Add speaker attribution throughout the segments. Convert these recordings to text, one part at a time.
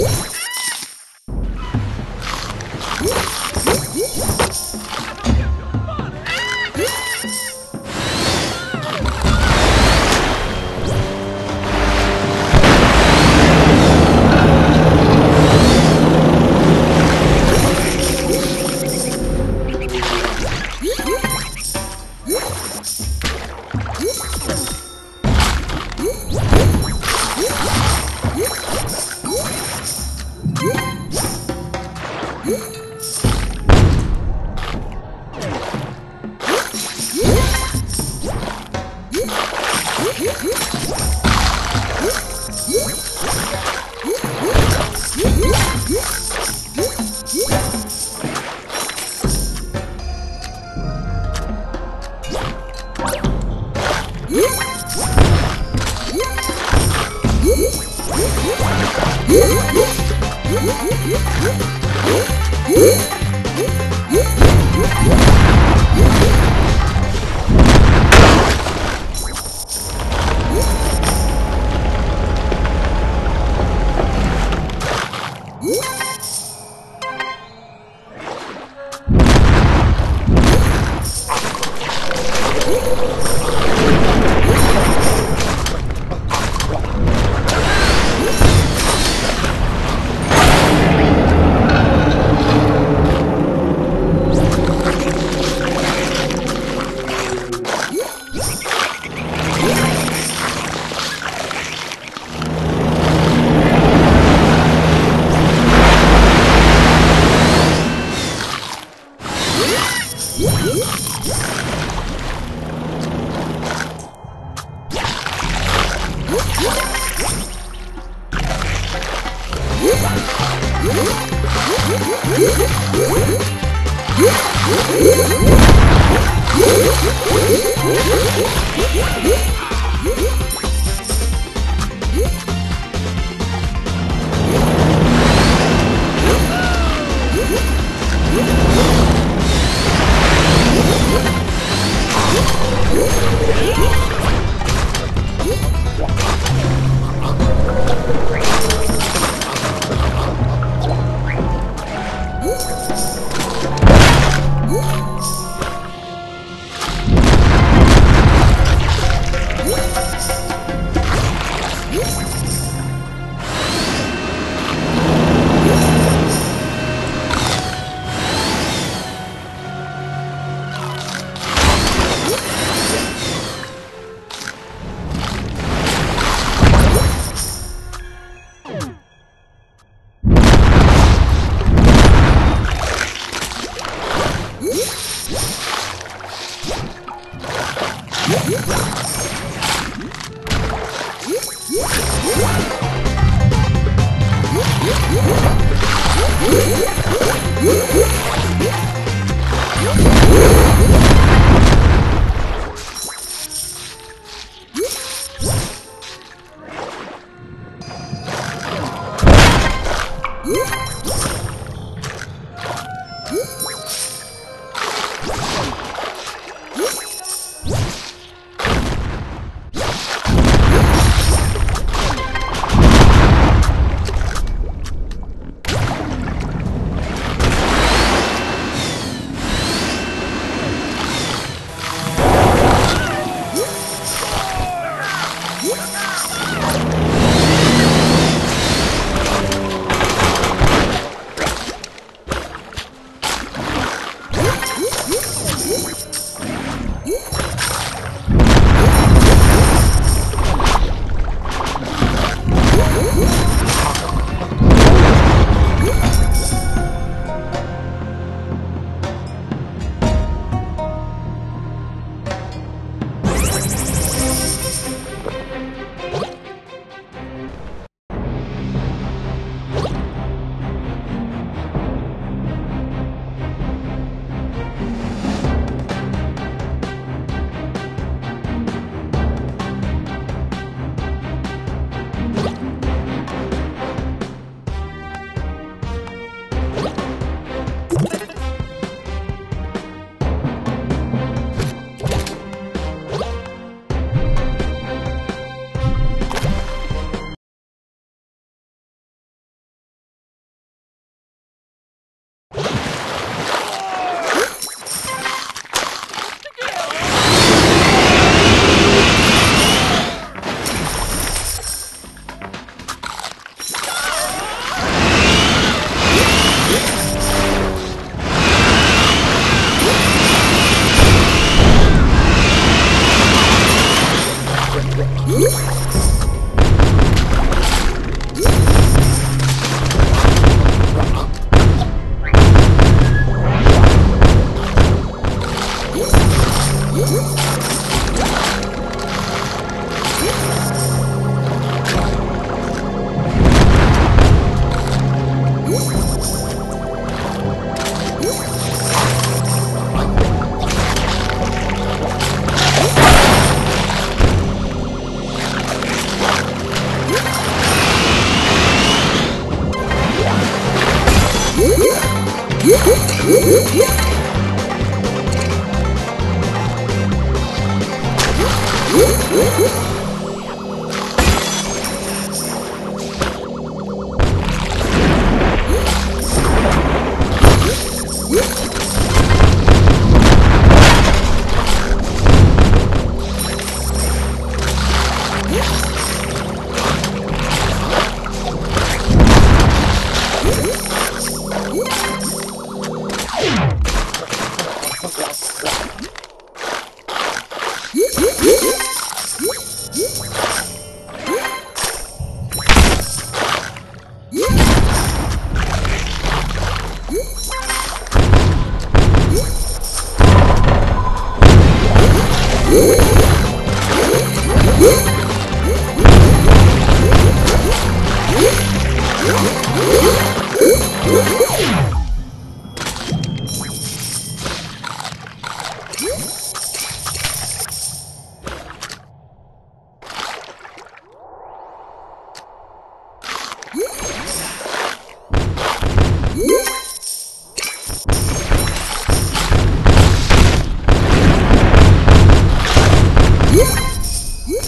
Speaker 1: Yeah. Woo! Woo! Yeah. Hum? Yeah. Yeah!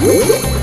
Speaker 2: Woo!